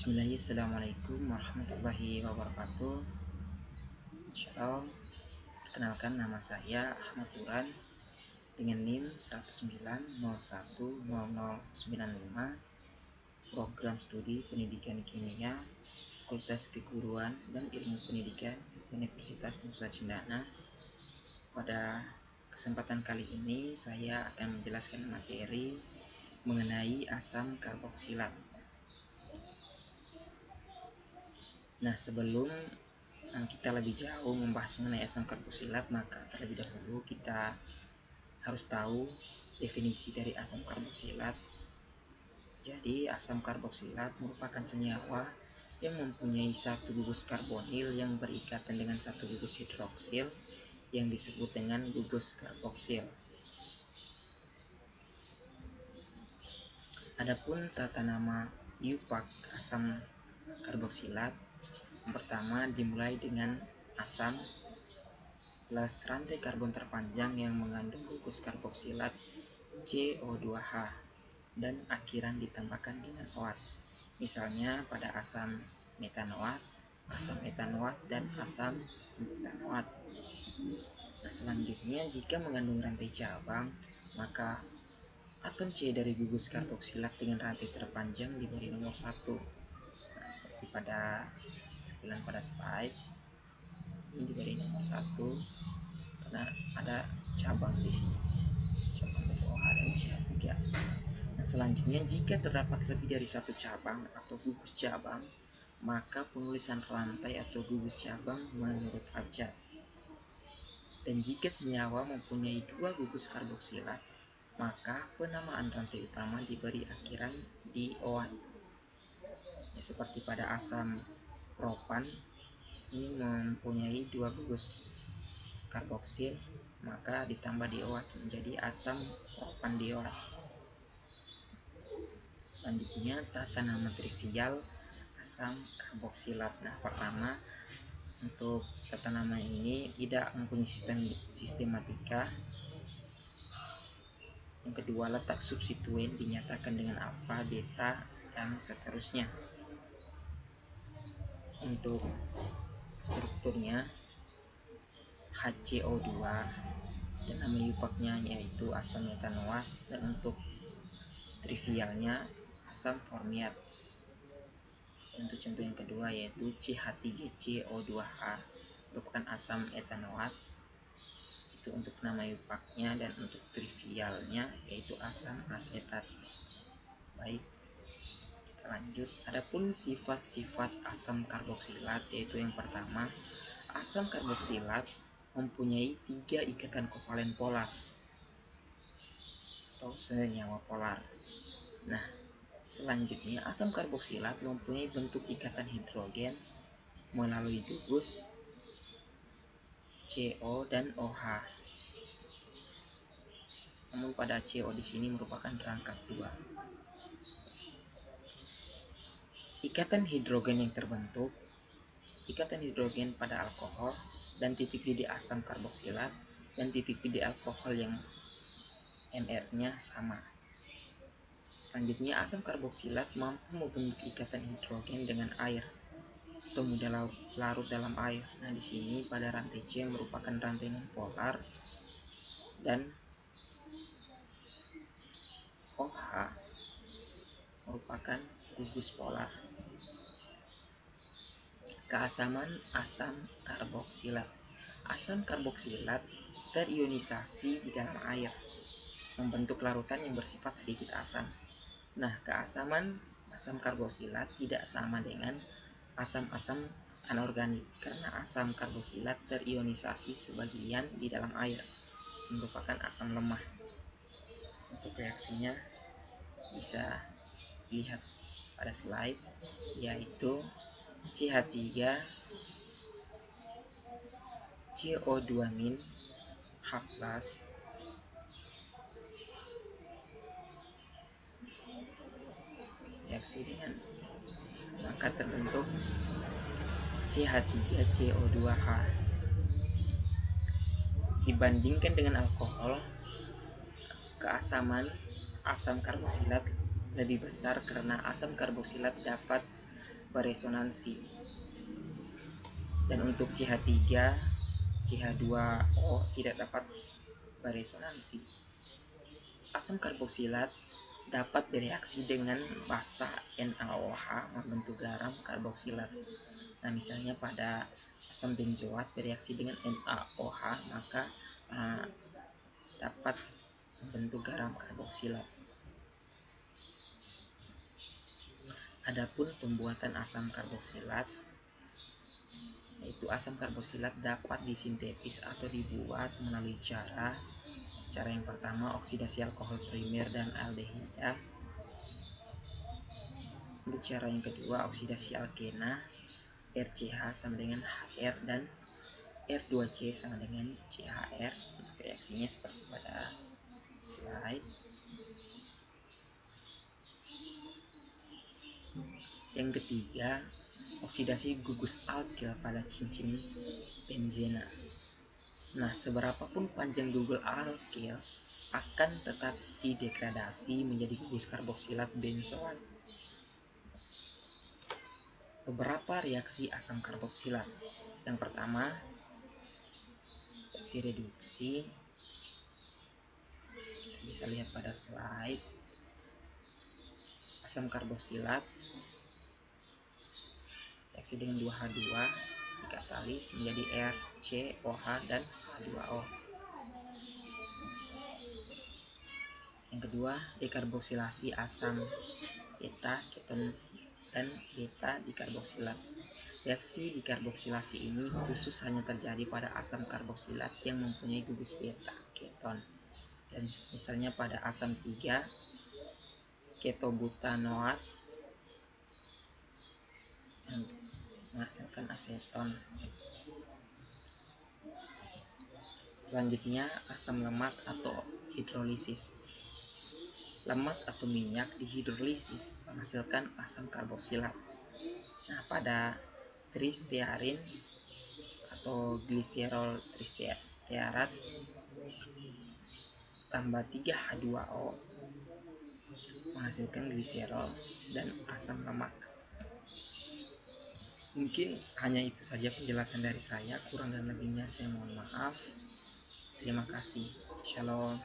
Bismillahirrahmanirrahim. Assalamualaikum warahmatullahi wabarakatuh. Shalom. Perkenalkan nama saya Ahmad Turan Dengan NIM 1901095 Program Studi Pendidikan Kimia Fakultas Keguruan dan Ilmu Pendidikan Universitas Nusa Cendana. Pada kesempatan kali ini saya akan menjelaskan materi mengenai asam karboksilat Nah, sebelum eh, kita lebih jauh membahas mengenai asam karboksilat, maka terlebih dahulu kita harus tahu definisi dari asam karboksilat. Jadi, asam karboksilat merupakan senyawa yang mempunyai satu gugus karbonil yang berikatan dengan satu gugus hidroksil yang disebut dengan gugus karboksil. Adapun tata nama IUPAC asam karboksilat pertama dimulai dengan asam plus rantai karbon terpanjang yang mengandung gugus karboksilat CO2H dan akhiran ditambahkan dengan OAT. Misalnya pada asam metanoat, asam etanoat, dan asam butanoat. Nah, selanjutnya jika mengandung rantai cabang, maka atom C dari gugus karboksilat dengan rantai terpanjang diberi nomor satu. Nah, seperti pada tampilan pada slide ini diberi nomor satu karena ada cabang di sini. Cabang dari OH dan CH3 nah selanjutnya jika terdapat lebih dari satu cabang atau gugus cabang maka penulisan rantai atau gugus cabang menurut abjad. Dan jika senyawa mempunyai dua gugus karboksilat maka penamaan rantai utama diberi akhiran di OH ya, seperti pada asam propan ini mempunyai dua gugus karboksil maka ditambah dioat menjadi asam propan dioat selanjutnya tata nama trivial asam karboksilat. Nah pertama untuk tata nama ini tidak mempunyai sistem sistematika. Yang kedua letak substituen dinyatakan dengan alfa beta dan seterusnya untuk strukturnya HCO2 dan nama yupaknya yaitu asam metanoat dan untuk trivialnya asam formiat. Untuk contoh yang kedua yaitu CH3CO2H merupakan asam etanoat. Itu untuk nama yupaknya dan untuk trivialnya yaitu asam asetat. Baik lanjut adapun sifat-sifat asam karboksilat yaitu yang pertama asam karboksilat mempunyai tiga ikatan kovalen polar. Atau senyawa polar. Nah selanjutnya asam karboksilat mempunyai bentuk ikatan hidrogen melalui gugus CO dan OH namun pada CO di sini merupakan rangkap dua Ikatan hidrogen yang terbentuk, ikatan hidrogen pada alkohol dan titik didih asam karboksilat dan titik didih alkohol yang MR-nya sama. Selanjutnya, asam karboksilat mampu membentuk ikatan hidrogen dengan air atau mudah larut dalam air. Nah, di sini pada rantai C merupakan rantai nonpolar dan OH merupakan gugus polar. Keasaman asam karboksilat. Asam karboksilat terionisasi di dalam air, membentuk larutan yang bersifat sedikit asam. Nah, keasaman asam karboksilat tidak sama dengan asam-asam anorganik karena asam karboksilat terionisasi sebagian di dalam air, merupakan asam lemah. Untuk reaksinya bisa dilihat pada slide yaitu CH3 CO2 min H plus reaksi dengan maka terbentuk CH3CO2H dibandingkan dengan alkohol keasaman asam karboksilat lebih besar karena asam karboksilat dapat beresonansi. Dan untuk CH3, CH2O tidak dapat beresonansi. Asam karboksilat dapat bereaksi dengan basa NaOH membentuk garam karboksilat. Nah, misalnya pada asam benzoat bereaksi dengan NaOH maka uh, dapat membentuk garam karboksilat. Adapun pembuatan asam karboksilat yaitu asam karboksilat dapat disintetis atau dibuat melalui cara Cara yang pertama oksidasi alkohol primer dan aldehida. Untuk cara yang kedua oksidasi alkena RCH sama dengan HR dan R2C sama dengan CHR. Untuk reaksinya seperti pada slide. Yang ketiga, oksidasi gugus alkil pada cincin benzena. Nah, seberapapun panjang Google alkil akan tetap didegradasi menjadi gugus karboksilat benzoat. Beberapa reaksi asam karboksilat. Yang pertama, reaksi reduksi. Kita bisa lihat pada slide. Asam karboksilat reaksi dengan 2H2 katalis menjadi RCOH dan H2O. Yang kedua, dekarboksilasi asam beta keton dan beta dikarboksilat. Reaksi dikarboksilasi ini khusus hanya terjadi pada asam karboksilat yang mempunyai gugus beta keton. Dan misalnya pada asam 3 ketobutanoat yang menghasilkan aseton. Selanjutnya asam lemak atau hidrolisis. Lemak atau minyak dihidrolisis menghasilkan asam karboksilat. Nah, pada tristearin atau gliserol tristearat tambah 3H2O menghasilkan gliserol dan asam lemak. Mungkin hanya itu saja penjelasan dari saya, kurang dan lebihnya saya mohon maaf. Terima kasih. Shalom.